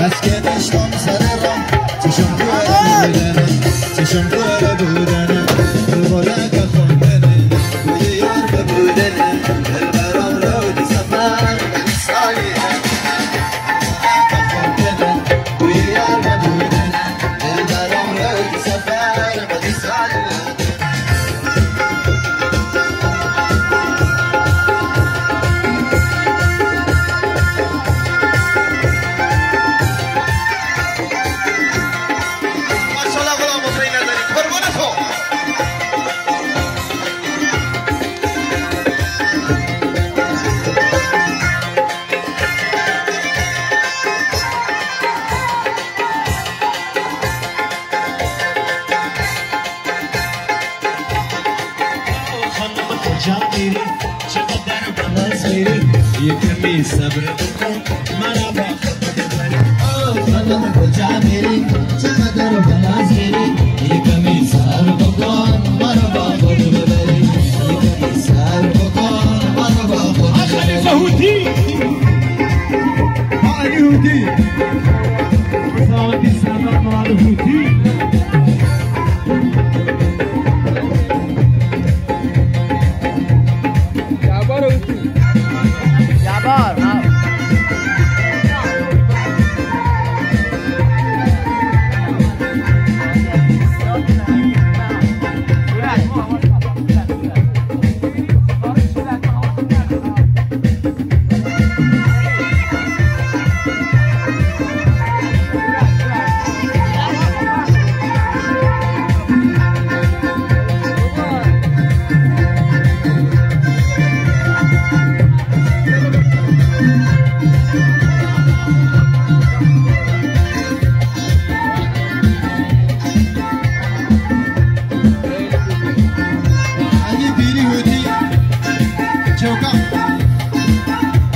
مسکنشتم سر رام چشم دوره بودنه چشم دوره بودنه دوباره که خوندنه بوی یار ببودنه دل برام رو دی سفر سالی خلنا كجامري تقدر بلا زيري يكفي صبر you up.